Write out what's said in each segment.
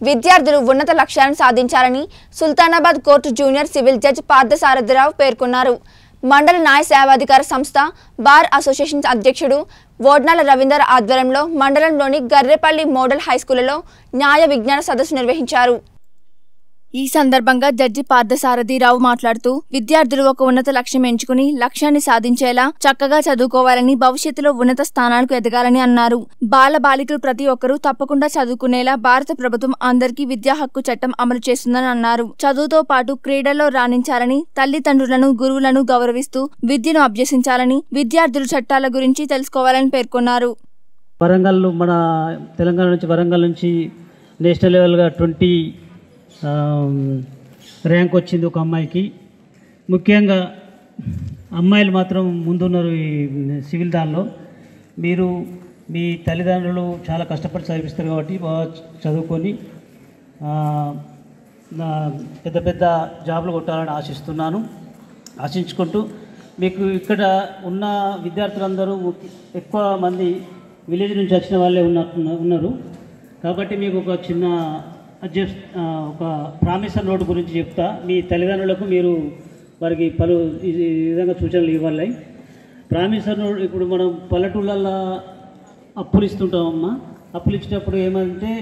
విద్యార్థులు ఉన్నత లక్ష్యాలను సాధించాలని Sultanabad court junior civil judge Parthasarathirao పేర్కొన్నారు. మండల న్యాయ సేవాధికార సంస్థ బార్ అసోసియేషన్ అధ్యక్షుడు వోడ్నాల రవీందర్ ఆధ్వర్యంలో మండలంలోని గర్రెపల్లి మోడల్ హైస్కూల్లో న్యాయ విజ్ఞాన సదస్సు నిర్వహించారు. ఈ సందర్భంగా జడ్జి పార్థసారథిరావు మాట్లాడుతూ విద్యార్థులు ఒక ఉన్నత లక్ష్యం ఎంచుకుని లక్ష్యాన్ని సాధించేలా చక్కగా చదువుకోవాలని భవిష్యత్తులో ఉన్నత స్థానాలకు ఎదగాలని అన్నారు. బాల బాలికలు ప్రతి ఒక్కరూ తప్పకుండా చదువుకునేలా భారత ప్రభుత్వం అందరికీ విద్యా హక్కు చట్టం అమలు చేస్తుందని అన్నారు. చదువుతో పాటు క్రీడల్లో రాణించాలని తల్లిదండ్రులను గురువులను గౌరవిస్తూ విద్యను అభ్యసించాలని విద్యార్థులు చట్టాల గురించి తెలుసుకోవాలని పేర్కొన్నారు. వరంగల్ మన తెలంగాణ నుంచి వరంగల్ నుంచి నేషనల్ లెవెల్గా ట్వంటీ ర్యాంక్ వచ్చింది ఒక అమ్మాయికి. ముఖ్యంగా అమ్మాయిలు మాత్రం ముందున్నారు ఈ సివిల్ దానిలో. మీరు మీ తల్లిదండ్రులు చాలా కష్టపడి చదివిస్తారు కాబట్టి బాగా చదువుకొని పెద్ద పెద్ద జాబులు కొట్టాలని ఆశిస్తున్నాను. ఆశించుకుంటూ మీకు ఇక్కడ ఉన్న విద్యార్థులందరూ ఎక్కువ మంది విలేజ్ నుంచి వచ్చిన వాళ్ళే ఉన్న ఉన్నారు. కాబట్టి మీకు ఒక చిన్న ఒక ప్రామిసర్ నోట్ గురించి చెప్తా. మీ తల్లిదండ్రులకు మీరు వారికి పలు ఈ విధంగా సూచనలు ఇవ్వాలి. ప్రామిసర్ నోట్ ఇప్పుడు మనం పల్లెటూళ్ళల్లో అప్పులు ఇస్తుంటామమ్మా. అప్పులు ఇచ్చినప్పుడు ఏమంటే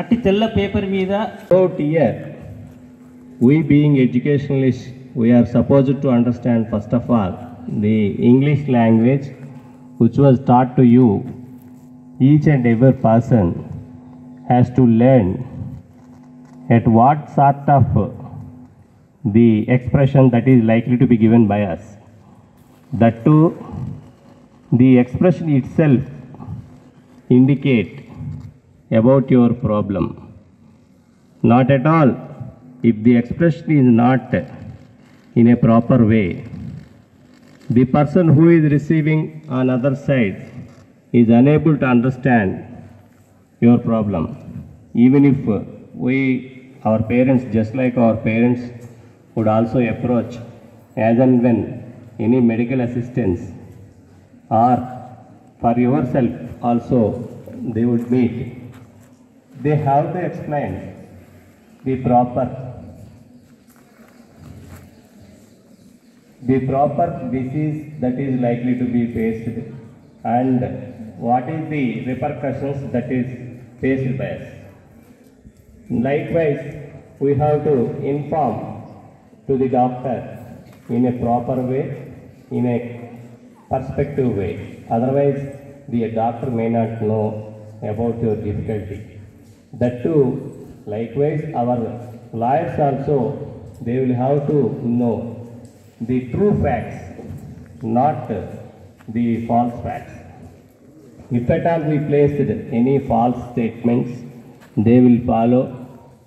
అట్టి తెల్ల పేపర్ మీద we being educationalist we are supposed to understand first of all the English language which was taught to you each and ever person has to learn at what sort of the expression that is likely to be given by us. That too, the expression itself indicate about your problem. Not at all. If the expression is not in a proper way, the person who is receiving on other side is unable to understand your problem. Even if we, our parents, just like our parents, would also approach as and when any medical assistance or for yourself also they would meet they have to explain the proper the proper disease that is likely to be faced and what is the repercussions that is faced by us. Likewise, we have to inform to the doctor in a proper way, in a perspective way. Otherwise, the doctor may not know about your difficulty. That too, likewise, our lawyers also, they will have to know the true facts, not the false facts. If at all we placed any false statements, they will follow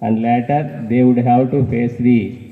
and later they would have to face the